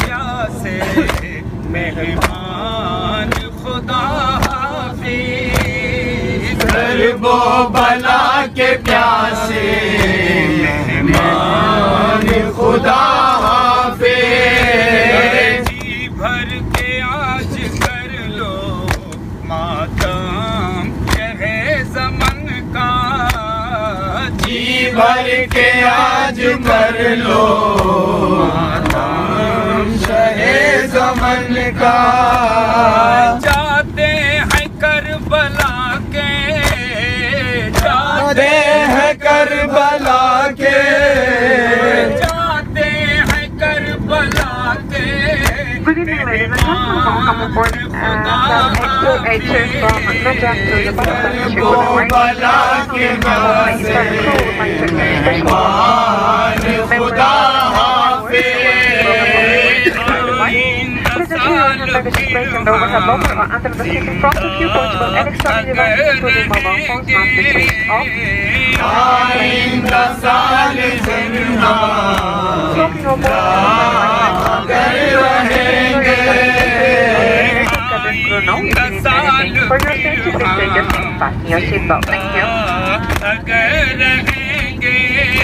प्यासे मेहमान खुदा करबो बला के प्यासे मेहमान खुदा जी भर के आज कर लो मातम यह जमन का। जी भर के आज कर लो मातम शहे जमन का जाते हैं करबला के दे है करबला के जाते हैं करबला के Good evening, ladies and gentlemen. Welcome aboard uh, Flight 282 from Najaf to the Pakistan करबो बला के प्यासे मेहमान खुदा by the situation over the local or under the city front of you portable and external devices including mobile phones must be switched off. Smoking or more For your safety, please stay just fasten your seatbelt. Thank you.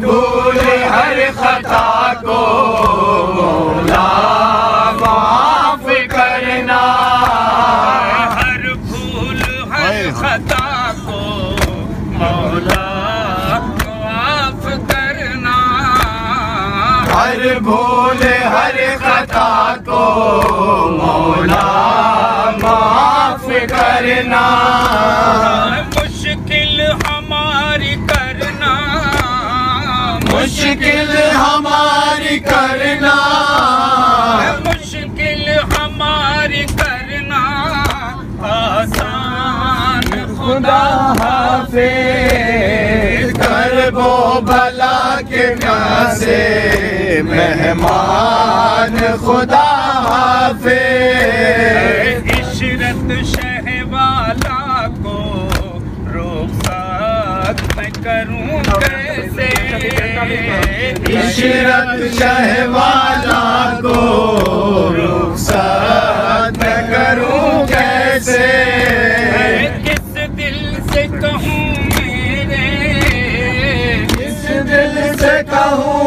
भूल हर खता को मौला माफ़ करना। हर भूल हर खता को मौला माफ़ करना। हर भूल हर खता को मौला माफ़ करना। मुश्किल हमारी करना। मुश्किल हमारी करना। आसान खुदा हाफिज। वो भला के प्यासे। मेहमान खुदा हाफिज। इशरत शहवाला को रुखसात मैं करूँ कैसे इशरत शहवाला को रुखसात मैं करूँ कैसे? किस दिल से कहूँ मेरे? किस दिल से कहूँ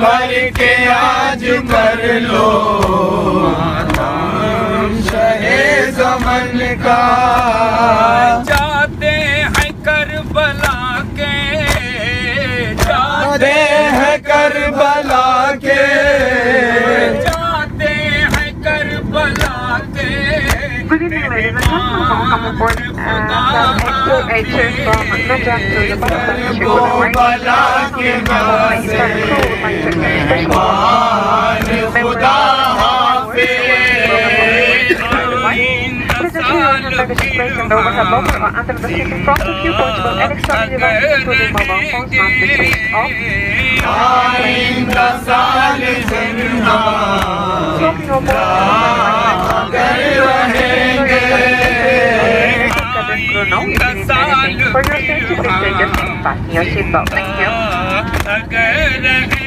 भर के आज कर लो मातम शहे जमन का जाते हैं करबला के दे है करबला के जाते हैं करबला के Good evening, ladies and gentlemen. Welcome aboard uh, 282 from Najaf to the Pakistan करबो बला के प्यासे मेहमान खुदा हाफिज Presently, your luggage is placed in the overhead locker or under the seat in front of you. Portable electronic devices, including mobile phones, must be switched off. आइंदा साल जिंदा Smoking or more कर रहेंगे cabin crew know if you need anything. For your safety, please stay distance. Fasten your seatbelt. Thank you.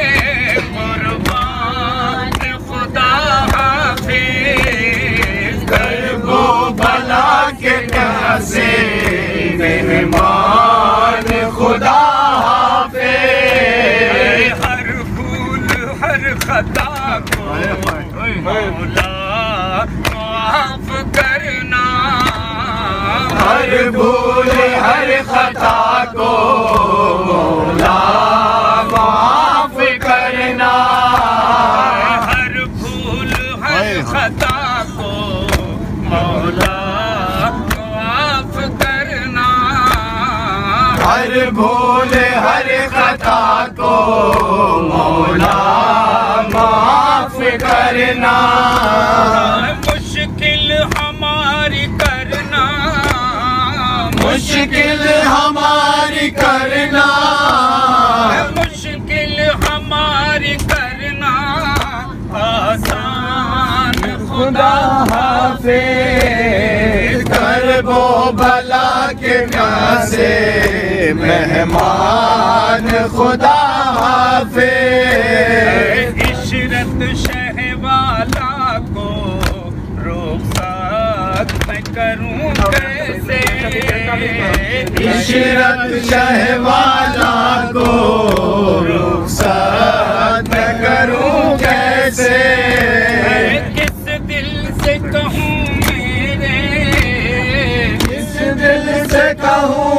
हर खता को मौला माफ करना हर भूल हर खता को मौला माफ करना हर भूल हर खता को मौला माफ करना हर भूल करना। मुश्किल हमारी करना। मुश्किल हमारी करना। मुश्किल हमारी करना। आसान खुदा हाफे कर वो भला के प्यासे। मेहमान खुदा हाफे इशरत शहवाला करूँ कैसे? इशरत शहवाला को रुखसात करूँ कैसे? किस दिल से कहूँ मेरे? किस दिल से कहूँ